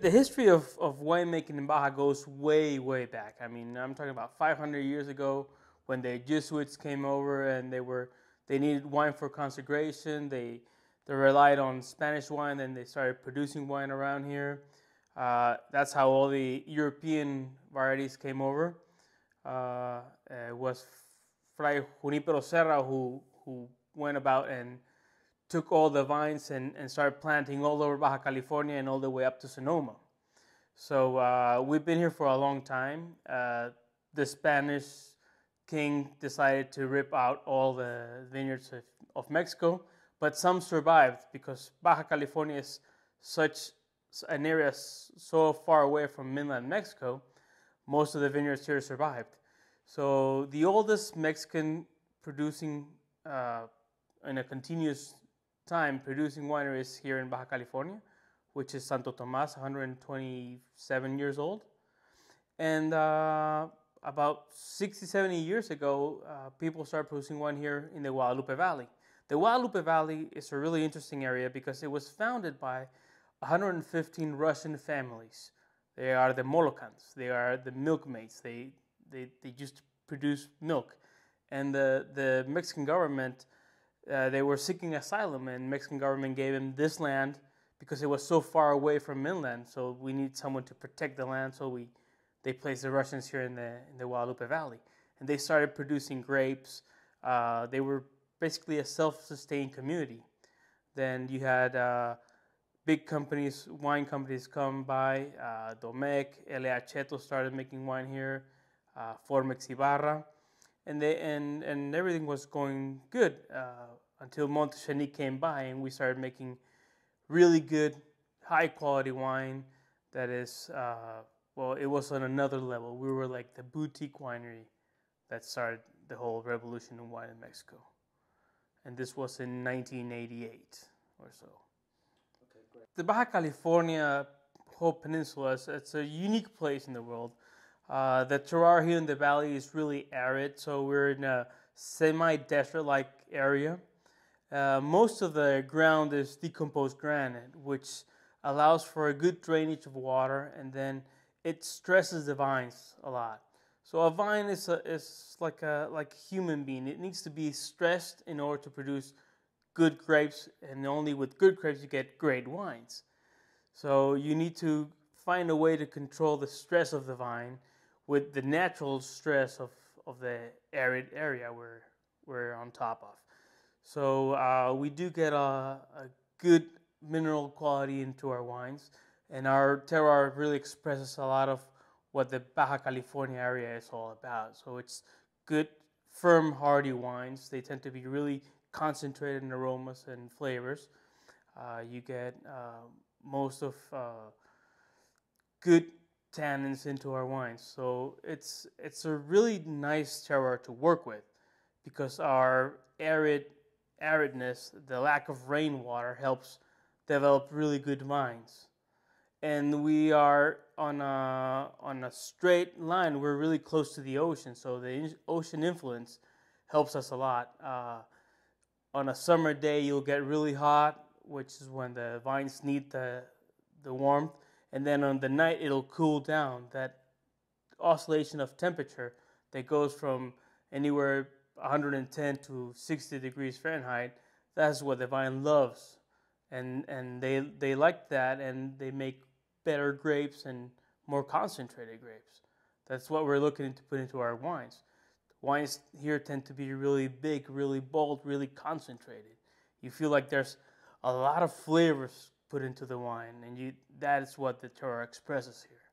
The history of, of winemaking in Baja goes way, way back. I mean, I'm talking about 500 years ago when the Jesuits came over and they were they needed wine for consecration. They they relied on Spanish wine, and they started producing wine around here. Uh, that's how all the European varieties came over. Uh, it was Fray Junipero Serra who who went about and took all the vines and, and started planting all over Baja California and all the way up to Sonoma. So uh, we've been here for a long time. Uh, the Spanish king decided to rip out all the vineyards of, of Mexico, but some survived because Baja California is such an area so far away from mainland Mexico. Most of the vineyards here survived. So the oldest Mexican producing uh, in a continuous time producing wineries here in Baja California, which is Santo Tomas, 127 years old. And uh, about 60, 70 years ago, uh, people started producing wine here in the Guadalupe Valley. The Guadalupe Valley is a really interesting area because it was founded by 115 Russian families. They are the Molokans, they are the milkmaids, they, they, they just produce milk. And the, the Mexican government uh, they were seeking asylum, and Mexican government gave them this land because it was so far away from mainland. So we need someone to protect the land. So we they placed the Russians here in the in the Guadalupe Valley, and they started producing grapes. Uh, they were basically a self-sustained community. Then you had uh, big companies, wine companies come by. Uh, Domecq, L.A. Cetto started making wine here. Uh, Formex Ybarra and they and and everything was going good uh, until Monte came by, and we started making really good, high quality wine. That is, uh, well, it was on another level. We were like the boutique winery that started the whole revolution in wine in Mexico, and this was in 1988 or so. Okay, great. The Baja California whole peninsula is it's a unique place in the world uh, the terroir here in the valley is really arid, so we're in a semi-desert-like area. Uh, most of the ground is decomposed granite, which allows for a good drainage of water, and then it stresses the vines a lot. So a vine is, a, is like a like a human being. It needs to be stressed in order to produce good grapes, and only with good grapes you get great wines. So you need to find a way to control the stress of the vine with the natural stress of, of the arid area we're, we're on top of. So uh, we do get a, a, good mineral quality into our wines, and our terroir really expresses a lot of what the Baja California area is all about. So it's good, firm, hardy wines. They tend to be really concentrated in aromas and flavors. Uh, you get uh, most of uh, good tannins into our wines. So it's it's a really nice terroir to work with because our arid aridness, the lack of rainwater helps develop really good vines. And we are on a on a straight line. We're really close to the ocean, so the ocean influence helps us a lot. Uh, on a summer day, you'll get really hot, which is when the vines need the the warmth and then on the night it'll cool down. That oscillation of temperature that goes from anywhere 110 to 60 degrees Fahrenheit, that's what the vine loves. And, and they, they like that and they make better grapes and more concentrated grapes. That's what we're looking to put into our wines. Wines here tend to be really big, really bold, really concentrated. You feel like there's a lot of flavors put into the wine, and you that is what the terroir expresses here.